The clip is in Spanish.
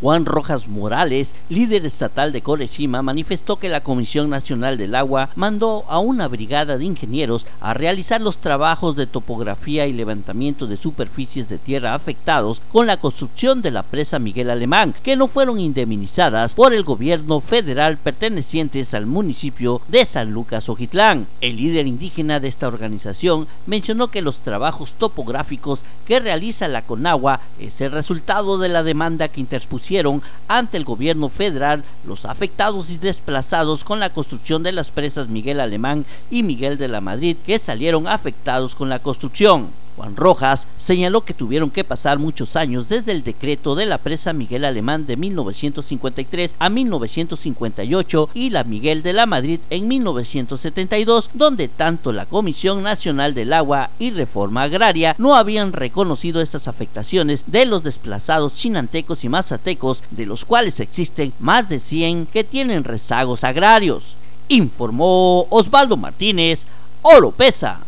Juan Rojas Morales, líder estatal de Coreshima, manifestó que la Comisión Nacional del Agua mandó a una brigada de ingenieros a realizar los trabajos de topografía y levantamiento de superficies de tierra afectados con la construcción de la presa Miguel Alemán, que no fueron indemnizadas por el gobierno federal pertenecientes al municipio de San Lucas Ojitlán. El líder indígena de esta organización mencionó que los trabajos topográficos que realiza la Conagua es el resultado de la demanda que interpusieron ante el gobierno federal los afectados y desplazados con la construcción de las presas Miguel Alemán y Miguel de la Madrid que salieron afectados con la construcción. Juan Rojas señaló que tuvieron que pasar muchos años desde el decreto de la presa Miguel Alemán de 1953 a 1958 y la Miguel de la Madrid en 1972, donde tanto la Comisión Nacional del Agua y Reforma Agraria no habían reconocido estas afectaciones de los desplazados chinantecos y mazatecos, de los cuales existen más de 100 que tienen rezagos agrarios. Informó Osvaldo Martínez, Oro Pesa.